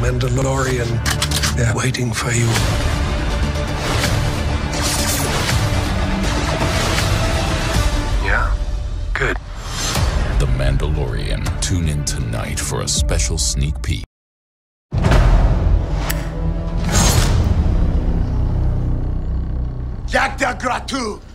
Mandalorian. They're waiting for you. Yeah? Good. The Mandalorian. Tune in tonight for a special sneak peek. Jack de Gratu!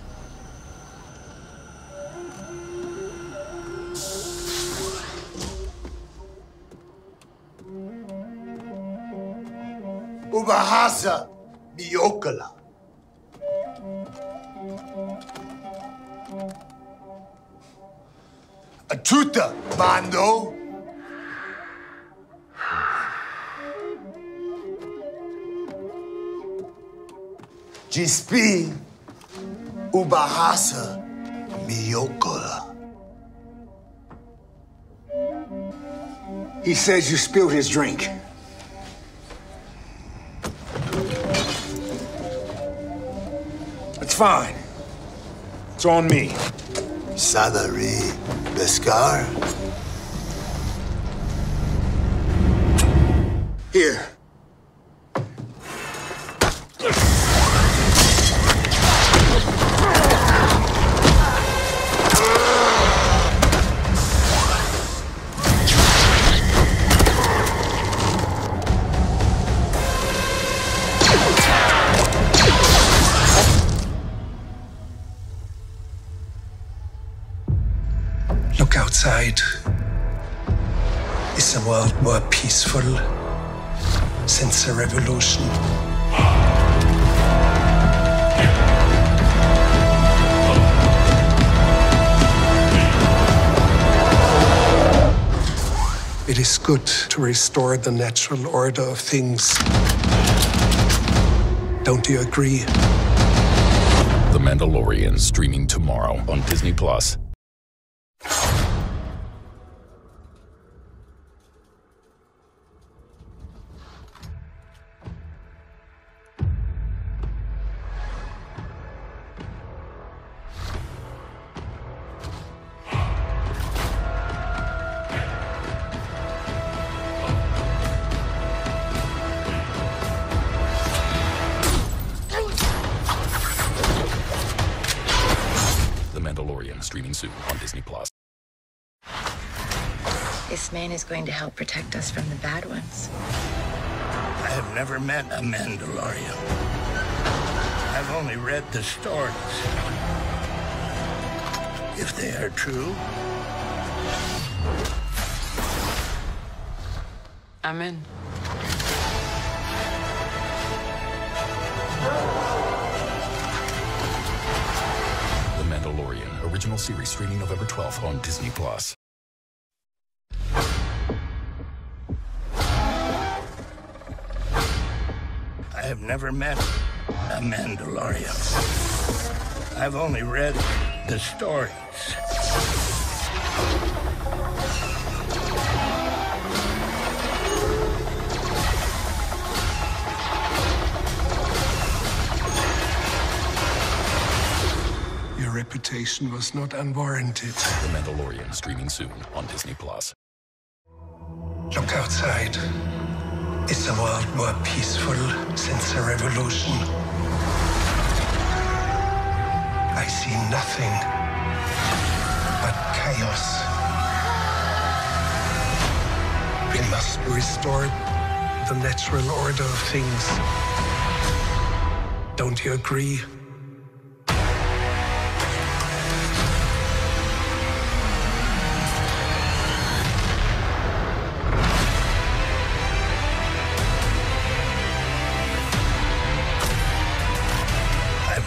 Ubahasa Miokala. Atuta Mando. Gispi Ubahasa Miokola. He says you spilled his drink. Fine. It's on me. Salary Beskar. Here. Is the world more peaceful since the revolution? It is good to restore the natural order of things. Don't you agree? The Mandalorian streaming tomorrow on Disney Plus. Streaming soon on Disney Plus. This man is going to help protect us from the bad ones. I have never met a Mandalorian. I've only read the stories. If they are true, I'm in. Original series streaming November 12th on Disney Plus. I have never met a Mandalorian. I've only read the stories. Reputation was not unwarranted. The Mandalorian streaming soon on Disney Plus. Look outside. Is the world more peaceful since the revolution? I see nothing but chaos. We must restore the natural order of things. Don't you agree?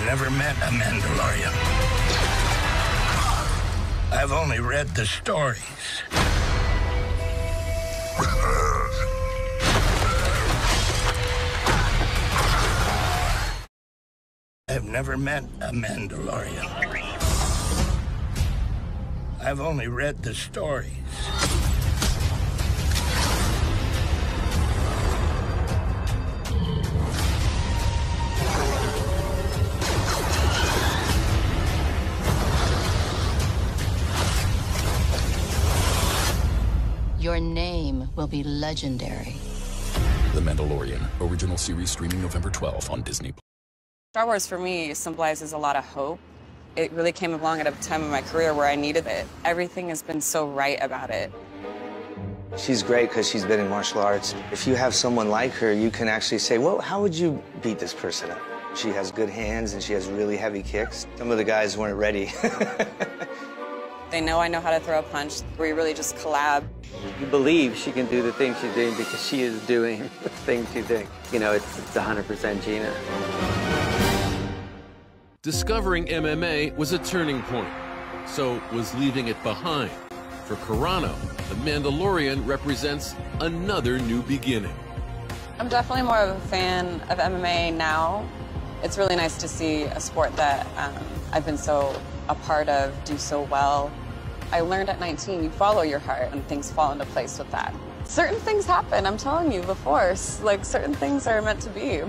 Never met a Mandalorian. I've only read the stories. I've never met a Mandalorian. I've only read the stories. Your name will be legendary. The Mandalorian, original series streaming November 12 on Disney. Star Wars for me symbolizes a lot of hope. It really came along at a time in my career where I needed it. Everything has been so right about it. She's great because she's been in martial arts. If you have someone like her, you can actually say, well, how would you beat this person up? She has good hands and she has really heavy kicks. Some of the guys weren't ready. They know I know how to throw a punch. We really just collab. You believe she can do the thing she's doing because she is doing the thing she's doing. You know, it's, it's 100% Gina. Discovering MMA was a turning point, so was leaving it behind. For Carano, The Mandalorian represents another new beginning. I'm definitely more of a fan of MMA now. It's really nice to see a sport that um, I've been so a part of do so well. I learned at 19, you follow your heart and things fall into place with that. Certain things happen, I'm telling you, the force. Like, certain things are meant to be.